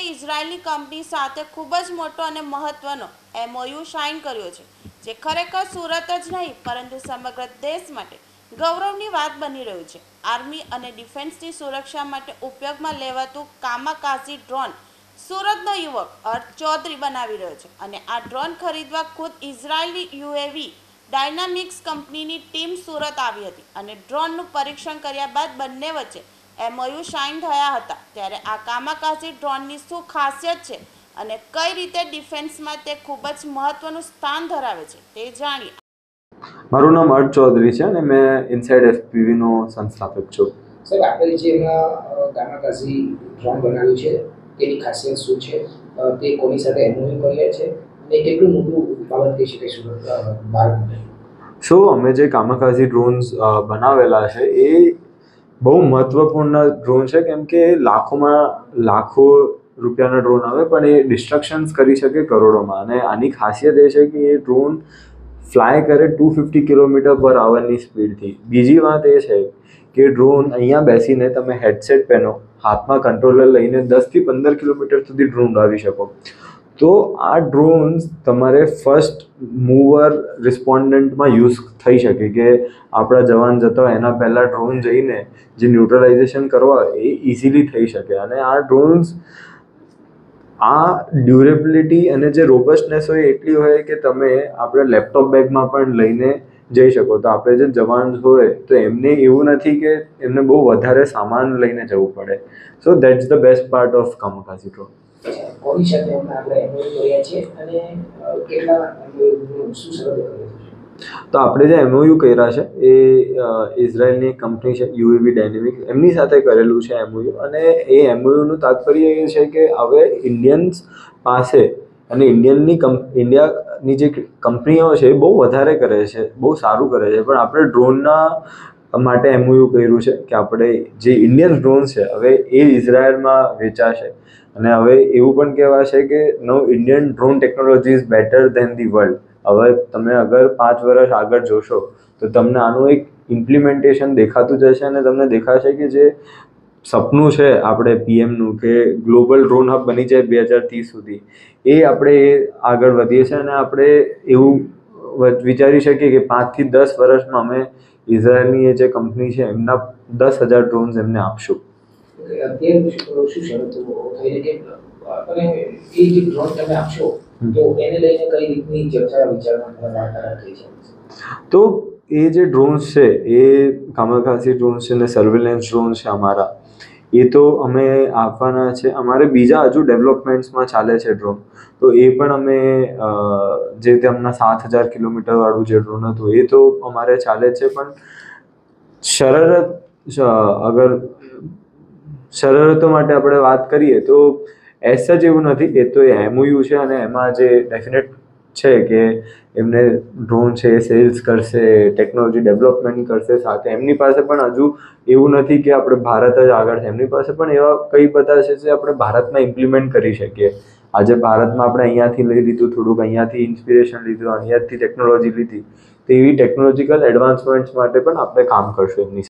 ઇઝરાયેલી company સાથે ખૂબ જ મોટો અને મહત્વનો એમઓયુ સાઇન કર્યો છે, જે ખરેખર સુરત જ નહીં, પરંતુ સમગ્ર દેશ માટે ગૌરવની વાત બની રહ્યું છે. આર્મી અને ડિફેન્સની સુરક્ષા માટે ઉપયોગમાં લેવાતું કામાકાઝી ડ્રોન સુરતનો યુવક અર્થ ચૌધરી બનાવી રહ્યો છે અને આ ડ્રોન ખરીદવા ખુદ ઇઝરાયેલી યુએવી ડાયનામિક્સ કંપનીની ટીમ સુરત આવી હતી અને ડ્રોનનું પરીક્ષણ કર્યા બાદ બંને વચ્ચે એમઓયુ સાઇન થયા હતા. ત્યારે આ કામાકાજી ડ્રોનની શું ખાસિયત છે અને કઈ રીતે ડિફેન્સમાં તે ખૂબ જ મહત્વનું સ્થાન ધરાવે છે તે જાણીએ. મારું નામ અર્થ ચૌધરી છે અને મેં ઇનસાઇડ એફપીવીનો સંસ્થાપક છું. સર આપણે જે કામાકાજી ડ્રોન બનાવ્યું છે તેની ખાસિયત શું છે? તે કોની સાથે એમઓયુ કર્યા છે અને કેટલું મોટું બાબત કહી શકે સુરત ભારત સો અમે જે કામાકાજી ડ્રોન્સ બનાવેલા છે એ બહુ મહત્વપૂર્ણ ડ્રોન છે, કેમ કે લાખોમાં લાખો રૂપિયાના ડ્રોન આવે, પણ એ ડિસ્ટ્રક્શન્સ કરી શકે કરોડોમાં. અને આની ખાસિયત એ છે કે એ ડ્રોન ફ્લાય કરે ટુ ફિફ્ટી કિલોમીટર પર આવરની સ્પીડથી બીજી વાત એ છે કે ડ્રોન અહીંયા બેસીને તમે હેડસેટ પહેનો, હાથમાં કંટ્રોલર લઈને દસથી પંદર કિલોમીટર સુધી ડ્રોન ઉડાવી શકો. તો આ ડ્રોન્સ તમારે ફર્સ્ટ મૂવર રિસ્પોન્ડન્ટમાં યુઝ થઈ શકે કે આપણા જવાન જતા હોય, એના પહેલાં ડ્રોન જઈને જે ન્યુટ્રલાઇઝેશન કરવા એ ઇઝીલી થઈ શકે. અને આ ડ્રોન્સ આ ડ્યુરેબિલિટી અને જે રોબસ્ટનેસ હોય, એટલી હોય કે તમે આપણે લેપટોપ બેગમાં પણ લઈને જઈ શકો. તો આપણે જે જવાન હોય, તો એમને એવું નથી કે એમને બહુ વધારે સામાન લઈને જવું પડે. So that's the best part of કામકાજી drone સાથે હમણાં આપણે એમઓયુ કર્યા છે અને કેટલા શું શરતો તો આપણે જે એમઓયુ કર્યા છે એ ઇઝરાયલની એક કંપની છે, યુએવી ડાયનેમિક. એમની સાથે કરેલું છે એમઓયુ અને એ એમઓયુનું તાત્પર્ય એ છે કે હવે ઇન્ડિયન્સ પાસે અને ઇન્ડિયનની કંપ ઇન્ડિયાની જે કંપનીઓ છે એ બહુ વધારે કરે છે, બહુ સારું કરે છે. પણ આપણે ડ્રોનના માટે એમઓયુ કર્યું છે કે આપણે જે ઇન્ડિયન ડ્રોન છે, હવે એ ઇઝરાયલમાં વેચાશે. અને હવે એવું પણ કહેવાશે કે no Indian drone technology is better than the world હવે તમે અગર પાંચ વર્ષ આગળ જોશો, તો તમને આનું એક ઇમ્પ્લિમેન્ટેશન દેખાતું જશે અને તમને દેખાશે કે જે સપનું છે આપણે પીએમનું કે ગ્લોબલ ડ્રોન હબ બની જાય બે હજાર ત્રીસ સુધી. એ આપણે આગળ વધીએ છીએ અને આપણે એવું વિચારી શકીએ કે પાંચથી દસ વર્ષમાં અમે ઇઝરાયલની એ જે કંપની છે એમના દસ હજાર ડ્રોન્સ એમને આપશું. તો એ જે ડ્રોન્સ છે? એ કામકાસી ડ્રોન્સ છે ને સર્વેલન્સ ડ્રોન છે અમારા એ તો અમે આપવાના છે. અમારે બીજા હજુ ડેવલપમેન્ટ્સમાં ચાલે છે ડ્રોન તો એ પણ અમે જે રીતે હમણાં સાત હજાર કિલોમીટરવાળું જે ડ્રોન હતું, એ તો અમારે ચાલે છે. પણ શરત અગર શરતો માટે આપણે વાત કરીએ તો એસ જ એવું નથી. એ તો એમઓયુ છે અને એમાં જે ડેફિનેટ છે કે એમને ડ્રોન છે સેલ્સ કરશે ટેકનોલોજી ડેવલપમેન્ટ કરશે સાથે. એમની પાસે પણ હજુ એવું નથી કે આપણે ભારત જ આગળ છે. એમની પાસે પણ એવા કઈ બધા છે જે આપણે ભારતમાં ઇમ્પ્લિમેન્ટ કરી શકીએ. આજે ભારતમાં આપણે અહીંયાથી લઈ લીધું થોડુંક, અહીંયાથી ઇન્સ્પિરેશન લીધું, અહીંયાથી ટેકનોલોજી લીધી. તો એવી ટેકનોલોજીકલ એડવાન્સમેન્ટ્સ માટે પણ આપણે કામ કરશું એમની